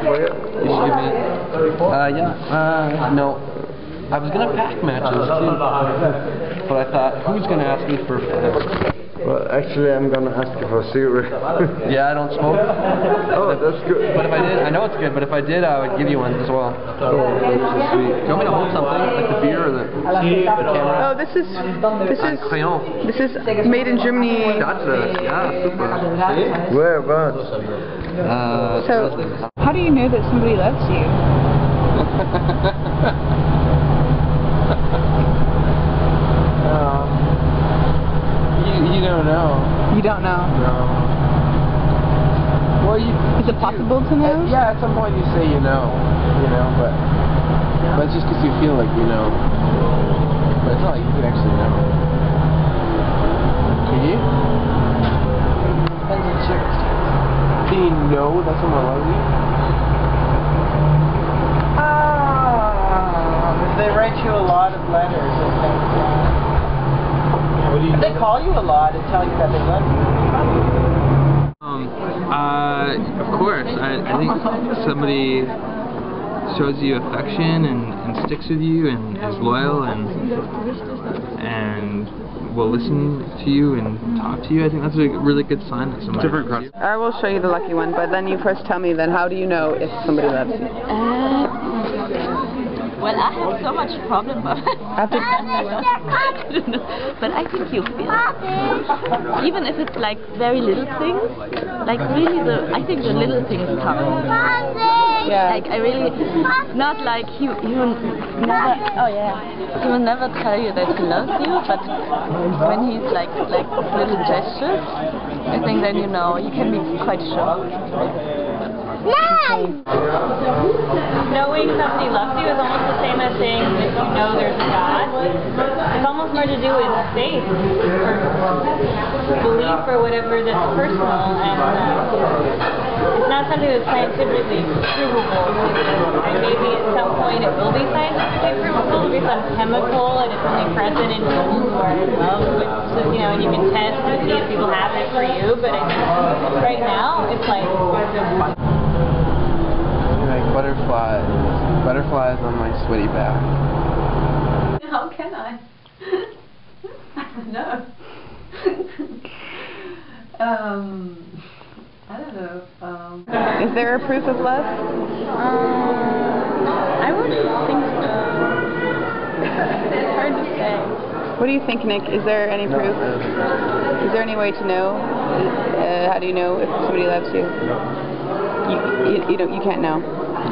too much for you? You should give me it. Uh, yeah. Uh, no. I was gonna pack matches too, but I thought, who's gonna ask me for five? Well, actually, I'm gonna ask you for a cigarette. Yeah, I don't smoke. oh, that's good. But if I did, I know it's good. But if I did, I would give you one as well. Oh, that's so sweet. Do you want me to hold something, like the beer or the, the camera? Oh, this is this is crayon. this is made in Germany. That's it. Yeah, super. Whereabouts? Uh, So, how do you know that somebody loves you? um, you you don't know. You don't know. No. Well, you. Is it possible to know? Uh, yeah, at some point you say you know, you know, but but it's just because you feel like you know. But it's not like you can actually know. Can you? Depends on chicks. Can you know that someone loves you? Ah, if they write you a lot of letters and things. If they call you a lot and tell you that they love you. Um, uh, of course. I, I think somebody shows you affection and, and sticks with you and is loyal and and will listen to you and talk to you. I think that's a really good sign that somebody Different loves. I will show you the lucky one, but then you first tell me then how do you know if somebody loves you? Uh, well, I have so much problem, but I don't know. But I think you feel it. Even if it's like very little things, like really the, I think the little things count. Yeah. Like I really, not like he, he will never, oh yeah, he will never tell you that he loves you, but when he's like, like little gestures, I think then you know, you can be quite sure. Knowing somebody loves you is almost the same as saying that you know there's a God. It's almost more to do with faith or belief or whatever that's personal and uh, it's not something that's scientifically provable. And maybe at some point it will be scientifically provable. It'll be some chemical and it's only present in people who are in love with, so, you know, and you can test to see if people have it for you. But I think right now it's like Like butterflies. Butterflies on my sweaty back. How can I? I don't know. um, I don't know. Um, Is there a proof of love? Um, I wouldn't think so. It's hard to say. What do you think, Nick? Is there any proof? Is there any way to know? Uh, how do you know if somebody loves you? You, you, you don't. You can't know. You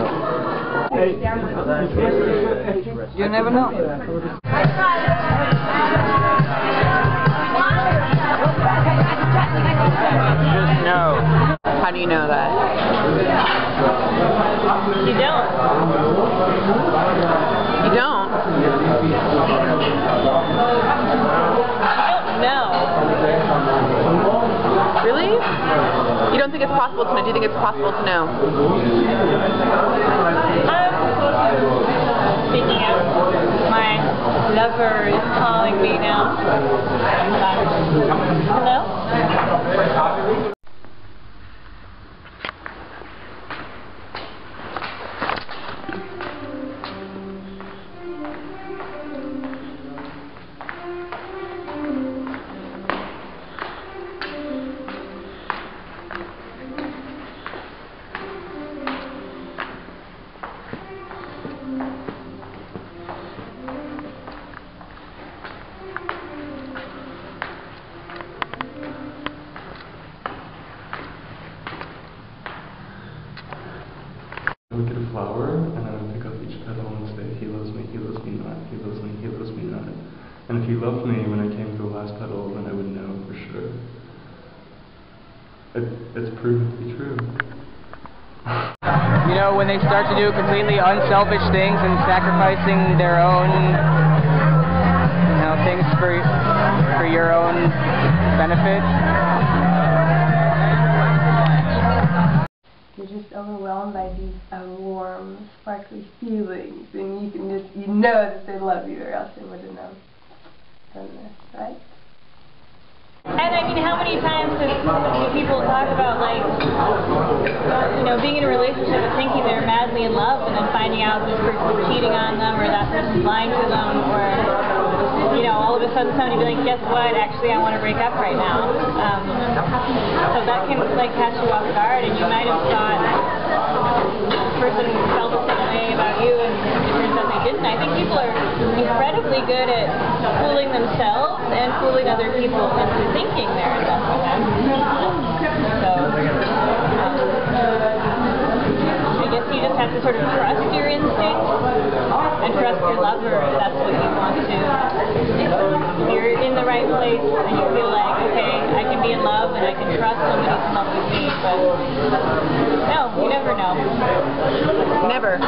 never know. Know. How do you know that? you don't. You don't. You don't know. Really? You don't think it's possible to know? Do you think it's possible to know? Of, my lover is calling me now. Hello? I would get a flower and I would pick up each petal and say, he loves me, he loves me not, he loves me, he loves me not. And if he loved me when I came to the last petal, then I would know for sure. It, it's proven to be true. You know, when they start to do completely unselfish things and sacrificing their own, you know, things for for your own benefit. Just overwhelmed by these uh, warm, sparkly feelings, and you can just you know that they love you, or else they would have known done this, right? And I mean, how many times do people talk about like, you know, being in a relationship and thinking they're madly in love, and then finding out this person's cheating on them, or that person's lying to them, a sudden somebody be like, guess what? Actually, I want to break up right now. Um, so that can like catch you off guard, and you might have thought the person felt the same way about you, and it turns out they didn't. I think people are incredibly good at fooling themselves and fooling other people into thinking they're in love with them. So, um, I guess you just have to sort of trust your instincts and trust your lover. if That's what you want to. If you're in the right place and you feel like, okay, I can be in love and I can trust somebody's in love with me, but no, you never know. Never.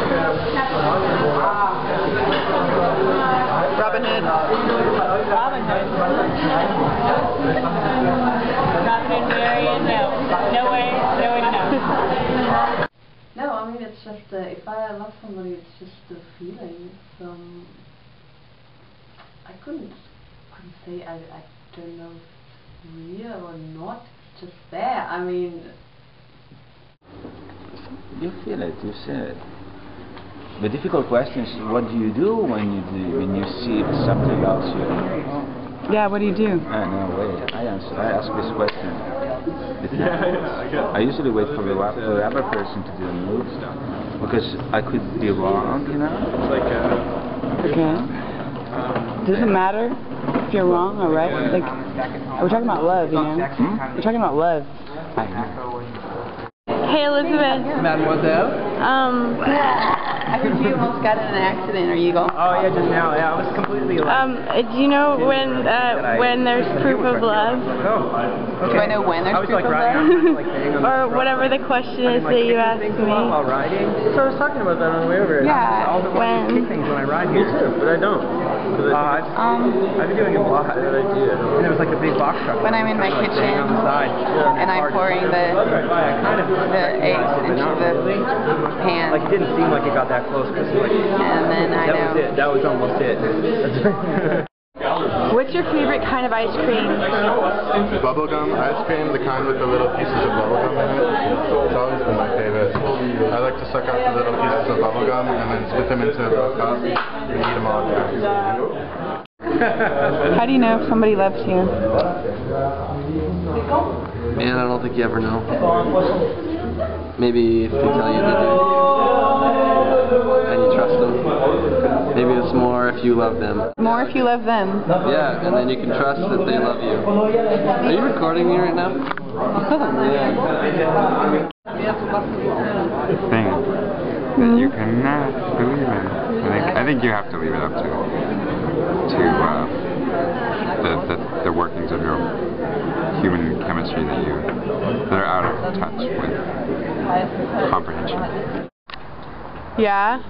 Robin Hood. Robin Hood. Robin Hood Marion, no. No way, no way to know. No, I mean it's just uh, if I love somebody, it's just a feeling. It's, um, I couldn't couldn't say I I don't know if real or not. Just there. I mean, You feel it, you see it. The difficult question is what do you do when you do, when you see something else you Yeah, what do you do? I know, wait, I answer, I ask this question. I usually wait for the, wa- for the other person to do the move because I could be wrong, you know? It's like uh, Okay. Does it matter if you're wrong or right? Like, we're talking about love, you know? We're talking about love. I know. Hey Elizabeth. Mademoiselle? Um, I heard you almost got in an accident. Are you going? Oh yeah, just now. Yeah, I was completely like. um, uh, do you know when uh, when there's proof of love, Oh. Do I know when there's proof like of love? I was like banging on the or whatever the question is And, like, that you kicking asked things a lot me? while riding. So I was talking about that on the way over. here. Yeah, I also want to when? kick things when I ride here. Me too, but I don't. Uh, I've, Um, I've been doing it a lot. And there was like a big box truck. when I'm in my like, kitchen banging on the side. and I'm pouring the kind the eggs into the pan, Like it didn't seem like it got that close because like and then I that was it. That was almost it. What's your favorite kind of ice cream? Bubblegum ice cream, the kind with the little pieces of bubblegum in it. It's always been my favorite. I like to suck out the little pieces of bubblegum and then spit them into a little cup and eat them all down. How do you know if somebody loves you? Man, I don't think you ever know. Maybe if they tell you they do, and you trust them. Maybe it's more if you love them. More if you love them. Yeah, and then you can trust that they love you. Are you recording me right now? yeah. thing that you cannot believe in. I think I think you have to leave it up to to uh, the, the the workings of your human chemistry that you that are out of touch with comprehension. Yeah.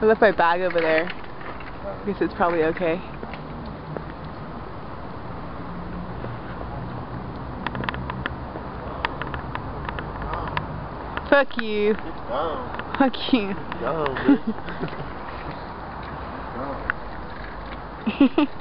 I left my bag over there. I guess it's probably okay. Fuck you. Fuck you. Go, bitch. Go.